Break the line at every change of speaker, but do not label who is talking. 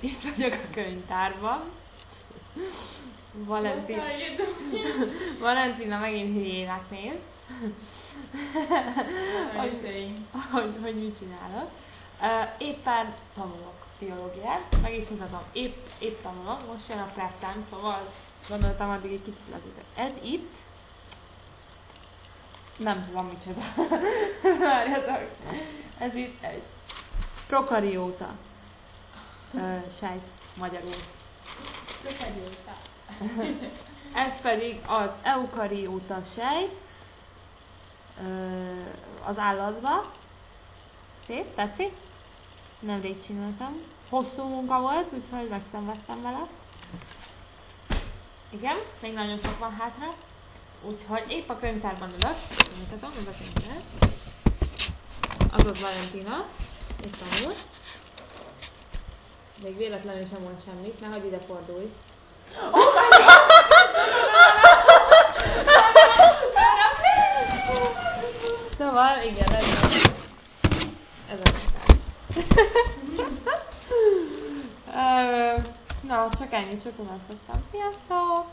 Itt vagyok a könyvtárban. Valentin, Valentina megint hülyének néz. hogy, hogy, hogy mit csinálok. Éppen tanulok biológiát, meg is mutatom, épp, épp tanulok, most jön a prep time, szóval gondoltam addig egy kicsit lazítok. Ez itt, nem tudom micsoda. Várjatok. Ez itt egy prokarióta sejt magyarul.
Prokarióta.
Ez pedig az eukarióta sejt az állatba. Szép, tetszik? Nemrég csináltam. Hosszú munka volt, úgyhogy megszenvedtem vele. Igen, még nagyon sok van hátra. Úgyhogy épp a könyvtárban ülök. Mutatom, ez a könyvtár. Az az Valentina. Itt tanul. Még véletlenül sem mond semmit, ne hagyd ide fordulj. Szóval, igen, ez a... Ez a Na, csak ennyi, csak unatkoztam. Sziasztok!